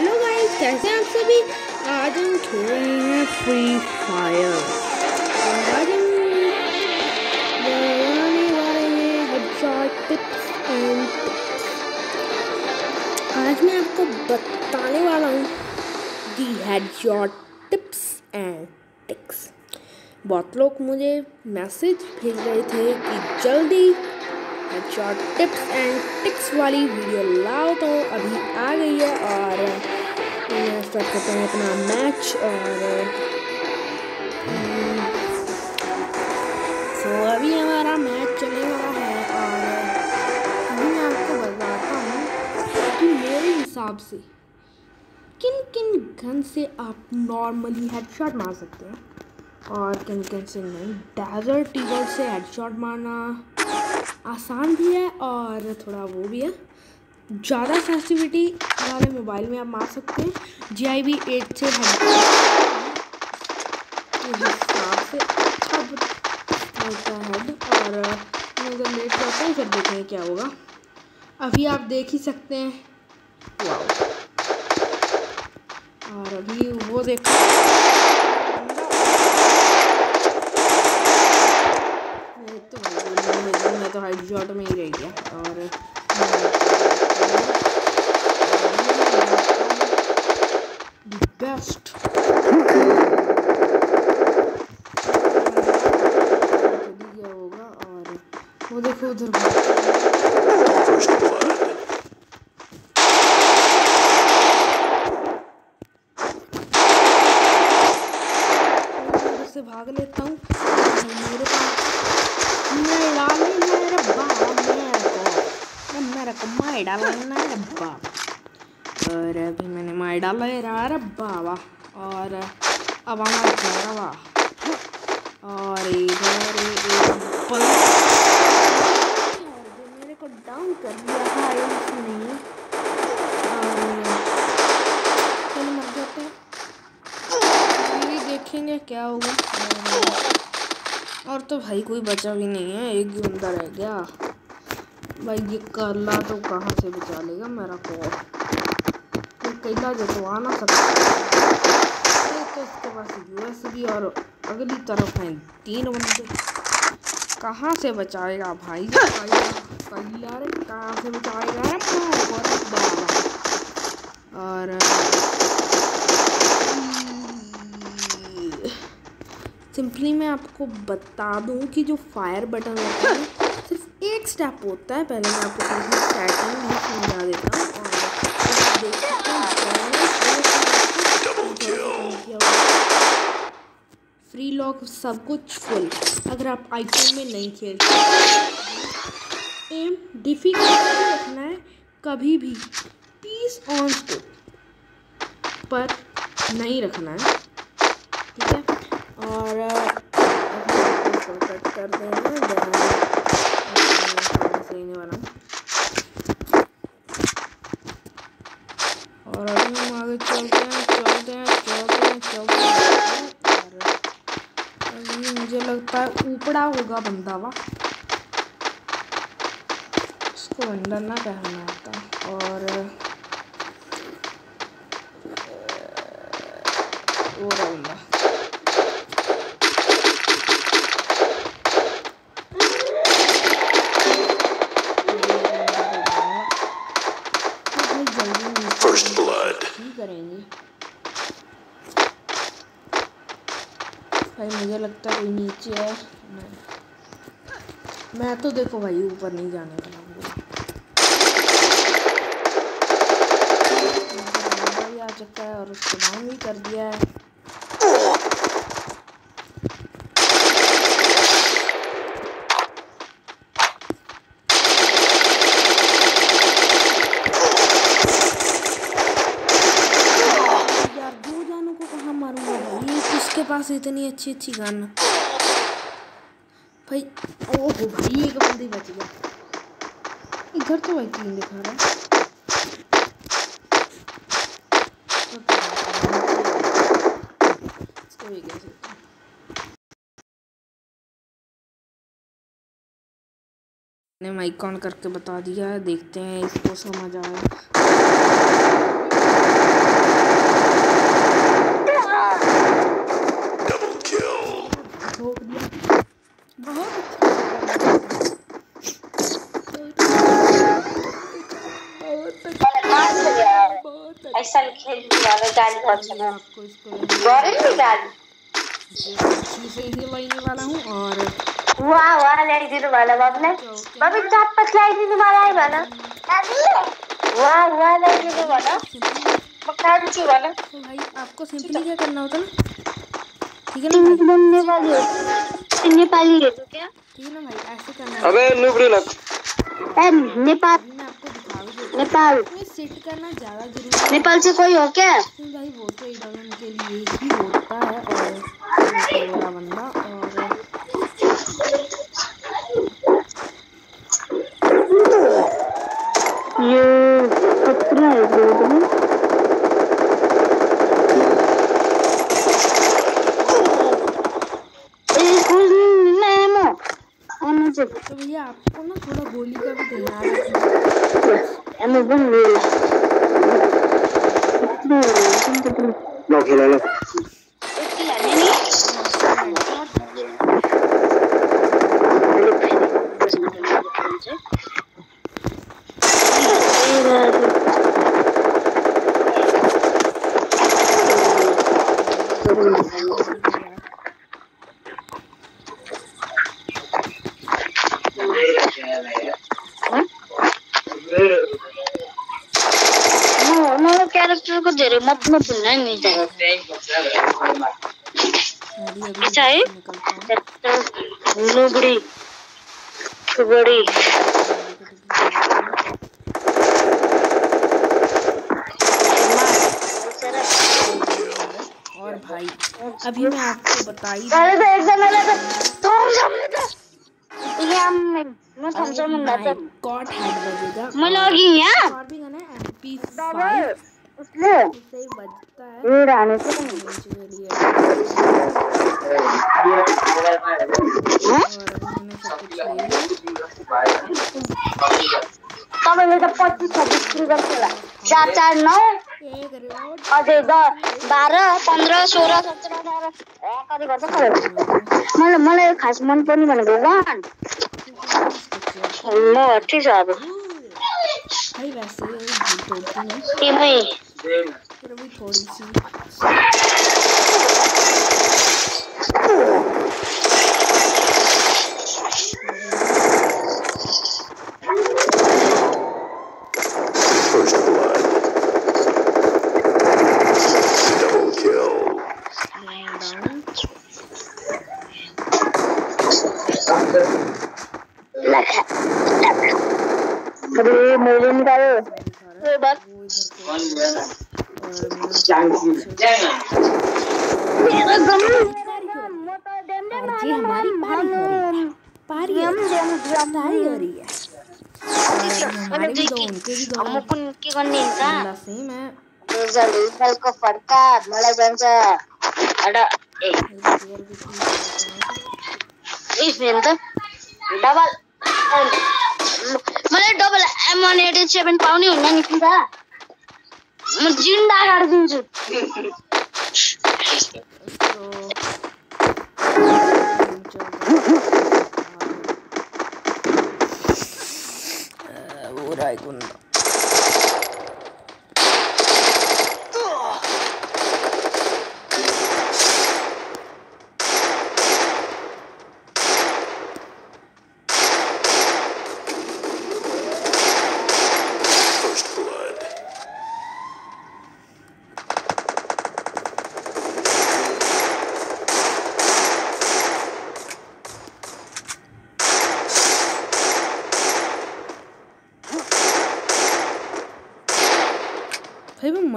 Hello guys कैसे आप सभी आज हम खेल रहे हैं फ्री फायर आज हम बनाने वाले हैं एंड आज मैं आपको बताने वाला हूँ the headshot tips and tricks बहुत लोग मुझे मैसेज भेज रहे थे कि जल्दी हेडशॉट टिप्स एंड टिक्स वाली वीडियो लाओ तो अभी आ गई है और स्टार्ट करते हैं अपना मैच और सो अभी हमारा मैच चलने वाला है और मैं आपको बताता हूँ कि मेरे हिसाब से किन किन गन से आप नॉर्मली हेडशॉट मार सकते हैं। और किन किन से नहीं डेजर्ट टीगर से हेडशॉट मारना आसान भी है और थोड़ा वो भी है। ज़्यादा सेंसिटिविटी वाले मोबाइल में आप मार सकते हैं। जी आई बी एट से हिसाब से अच्छा होता है। और अगर लेट हूँ, फिर देखेंगे क्या होगा। अभी आप देख ही सकते हैं। और अभी वो देखो। तो हाइट शॉट में ही रह गया और बेस्ट होगा और वो देखो उधर से भाग लेता हूँ मेरे पास मैं डाले मेरे बाप मेरे को मेरे डाला मेरे बाप और अभी मैंने मार डाला है यार बाबा और अब हमारा जारवा और इधर मेरे को डाउन कर दिया था इसने। चलो मर जाते देखेंगे क्या होगा। और तो भाई कोई बचा भी नहीं है, एक ही बंदा रह गया। भाई, ये करला तो कहाँ से बचा लेगा मेरा को तो कैला जो तो आ ना सकता तो इसके पास यूएसबी और अगली तरफ़ है। तीन बंदे। कहाँ से बचाएगा भाई? कैला कहाँ से बचाएगा? और सिंपली मैं आपको बता दूँ कि जो फायर बटन होता है, सिर्फ़ एक स्टेप होता है। पहले मैं आपको स्टार्टिंग भी समझा देता हूँ, और फ्री लॉक सब कुछ फुल अगर आप आईफोन में नहीं खेलते एम डिफ़िकल्ट रखना है, कभी भी। पीस ऑन पर नहीं रखना है। और कट कर और अभी हम आगे चलते हैं चलते हैं चलते हैं चलते हैं। और, अभी मुझे लगता है ऊपड़ा होगा बंदा वा उसको अंदर ना कहना आता और करेंगे। भाई, मुझे लगता है कोई नीचे है। मैं तो देखो भाई, ऊपर नहीं जाने वाला आ चुका है और उसको डाउन भी कर दिया है। पास इतनी अच्छी अच्छी गन भाई ओहो भाई एक बंदे बच गया। इधर तो भाई तीन दिखा रहा है। मैंने माइक ऑन करके बता दिया है देखते हैं इसको समझ आया। ऐसा खेलने वाला गाड़ी बहुत ये चला आपको इसको गौरव में गाड़ी अच्छी से ही लेने वाला हूँ और वाह वाह ल्याइदिनु भएन बाबुलाई बाबु चटपट ल्याइदिनु मलाई भन वाह वाह ल्याइदिनु भन म खान्छु भन तो भाई आपको सिंपली क्या करना होता है ना? ठीक है ना भाई? नेपाली हो नेपाली हेर्नु क्या? ठीक है ना भाई ऐसे करना। अबे नुबड़ी ना नेपाल। मैं भी नेपाल। हूँ सेट करना ज़्यादा ज़रूरी है। नेपाल से कोई हो क्या? भाई वो तो के लिए ही होता है और बंदा और No, que la ही। अरे तो एकजनालाई त तुम सामने त यहाँ म थम्स अप मुन्दा त गॉड हेड बजेगा? और भी गाना है एमपी फाइव उसले तपाईँले त पच्चिस छब्बिस क्रिकेट खेला चार चार नौ अझै द बाह्र पन्ध्र सोह्र सत्र अठार कति गर्छ मलाई मलाई खास मन पर्ने भनेको वान ल ठिक छ अब भाई वैसे ही भूल तोड़ती हूँ टिमै फिर अभी थोड़ी सी First blood. Double kill. Down अरे मैले निकाल्यो ए, बस वो इधर को ये हमारी पारी हो रही है। पारी हो। रही है पारी हो रही है। हमारे भी दो, उनके भी दो। म कुन के गर्ने हुन्छ बंदा सेम है रिज़ल्ट रिजल्टको फड्का मलाई भन्छ एउटा ए रिपेयर भी ठीक है इफ़ हेर्नु त डबल मलाई double M one eighty seven पाउने हुन्न नि किन म जिन्दा गाडिदिन्छु तो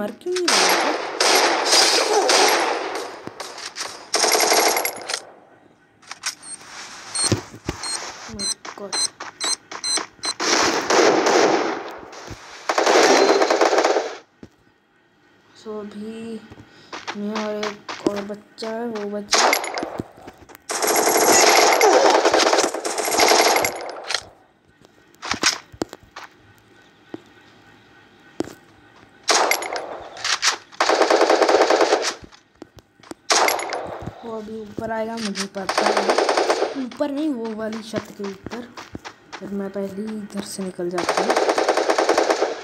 मर क्यों नहीं रहा. सो अभी मैं और एक और बच्चा है वो बच्चा वो अभी ऊपर आएगा, मुझे पता है ऊपर नहीं, वो वाली छत के ऊपर। फिर मैं पहले ही इधर से निकल जाता हूँ।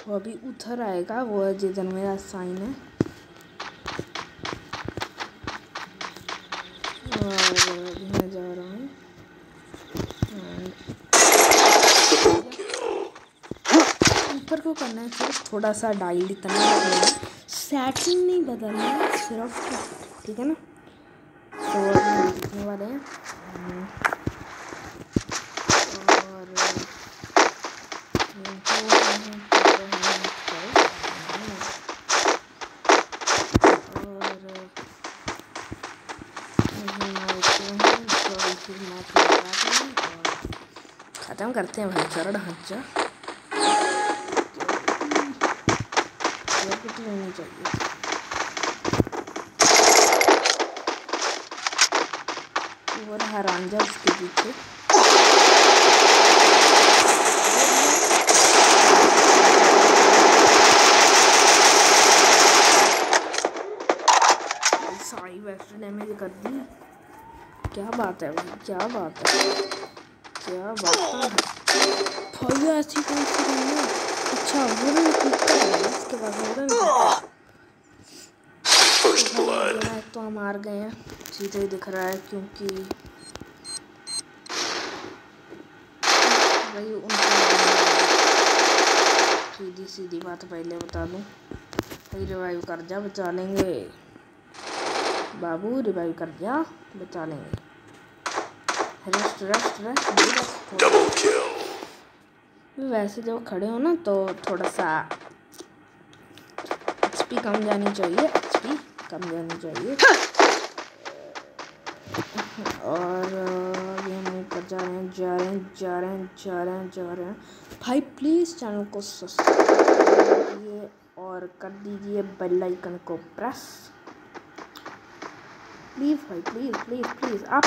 वो अभी उधर आएगा, वो है जिधर मेरा साइन है। ऊपर को करना है? सिर्फ़ थोड़ा सा डाइल इतना सेटिंग नहीं बदलना सिर्फ़, ठीक है ना? तो अभी हम लिखने वाले हैं हम्म, और इनको हम कर रहे हैं close, और यहीं मारते हैं सॉरी फिर मैच लगाते हैं और ख़त्म करते हैं भाई चरण हज्जा रॉकेट लेनी चाहिए और हरांजा उसके पीछे। सारी वेस्ट डैमेज कर दी। क्या बात है भाई क्या बात है। क्या बात है। भाई ऐसी कौन सी गन है? अच्छा वुडन क्लिकर है इसके बाद वुडन First blood. तो हम हार गए हैं। सीधे ही दिख रहा है क्योंकि भाई उनको सीधी सीधी बात पहले बता दूँ। भाई रिवाइव कर जा बचा लेंगे। बाबू रिवाइव कर जा बचा लेंगे। Rest rest rest. वैसे जब खड़े हो ना तो थोड़ा सा एक्सपी कम जानी चाहिए एक्सपी कम जानी चाहिए। और हम ऊपर जा रहे हैं जा रहे हैं जा रहे हैं जा रहे हैं जा रहे हैं। भाई प्लीज़ चैनल को सब्सक्राइब कीजिए और कर दीजिए बेल आइकन को प्रेस प्लीज़ भाई प्लीज़ प्लीज़ प्लीज़ आप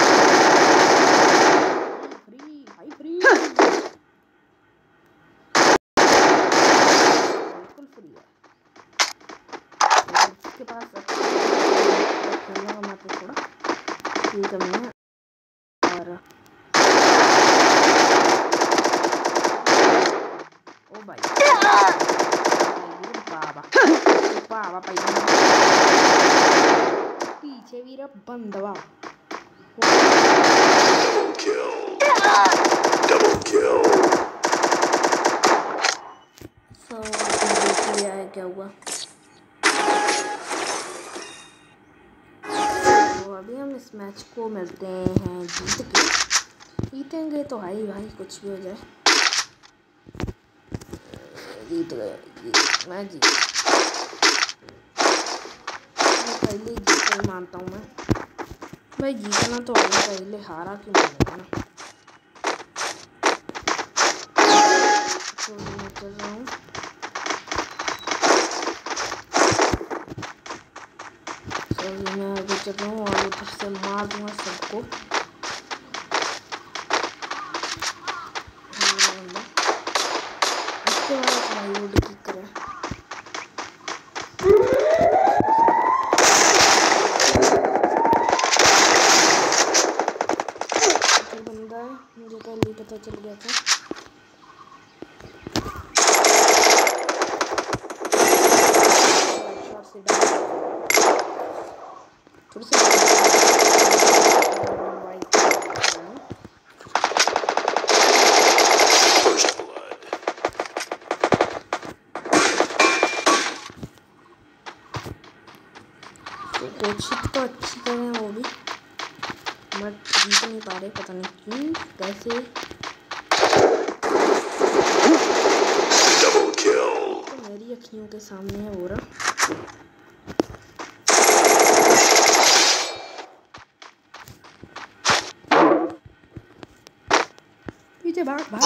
फ्री भाई फ्री बिल्कुल फ्री है। इसके पास खेलूँगा मैं तो थोड़ा। ठीक है और ओ भाई बाबा बाबा पहले पीछे रहा बंदवा। तो मैच को मिलते हैं जीत के। जीतेंगे तो हाई भाई, कुछ भी हो जाए। जीत गए जीत मैं जीत पहले ही ही मानता हूँ मैं। भाई जीतना तो है पहले हारा क्यों मानेगा ना? तो मैं चल रहा हूँ। तो मैं आगे चल रहा हूँ और उधर से मार दूँगा सबको। इसके बाद भाई वो किक करें फिर बंदा है मुझे पहले ही पता चल गया था शॉट से डाल थोड़ी सी वाइट First blood. तो कोशिश तो अच्छी तरह है वो भी बट जीत नहीं पा रहे पता नहीं। क्यों कैसे? तो मेरी अखियों के सामने है रहा। पीछे भाग भाग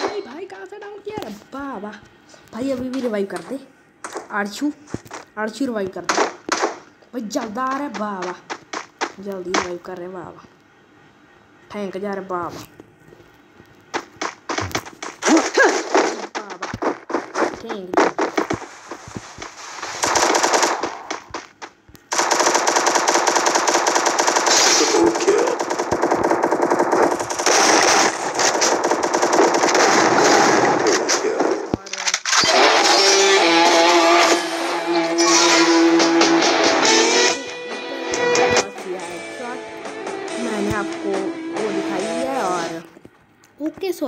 भाई भाई कहाँ से डाउन किया? वाह वाह। भाई अभी भी रिवाइव कर दे। आरछू आरछू रिवाइव कर दे। भाई जल्द आ रहा है। वाह वाह। जल्दी रिवाइव कर रहे वाह वाह ठैंक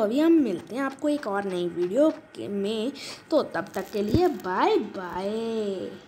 अभी हम मिलते हैं आपको एक और नई वीडियो में। तो तब तक के लिए बाय बाय